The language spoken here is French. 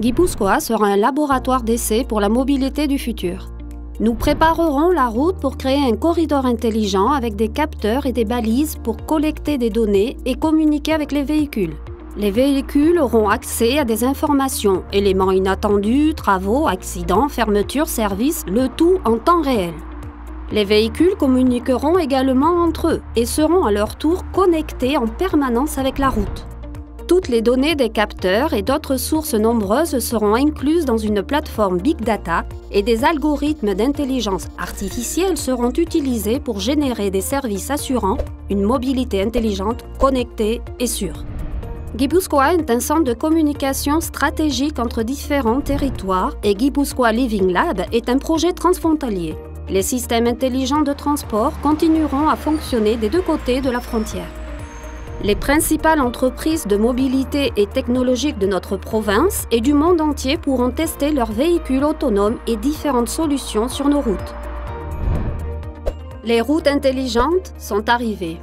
Guipuscoa sera un laboratoire d'essai pour la mobilité du futur. Nous préparerons la route pour créer un corridor intelligent avec des capteurs et des balises pour collecter des données et communiquer avec les véhicules. Les véhicules auront accès à des informations, éléments inattendus, travaux, accidents, fermetures, services, le tout en temps réel. Les véhicules communiqueront également entre eux et seront à leur tour connectés en permanence avec la route. Toutes les données des capteurs et d'autres sources nombreuses seront incluses dans une plateforme Big Data et des algorithmes d'intelligence artificielle seront utilisés pour générer des services assurant une mobilité intelligente, connectée et sûre. Guipuscoa est un centre de communication stratégique entre différents territoires et Guipuscoa Living Lab est un projet transfrontalier. Les systèmes intelligents de transport continueront à fonctionner des deux côtés de la frontière. Les principales entreprises de mobilité et technologique de notre province et du monde entier pourront tester leurs véhicules autonomes et différentes solutions sur nos routes. Les routes intelligentes sont arrivées.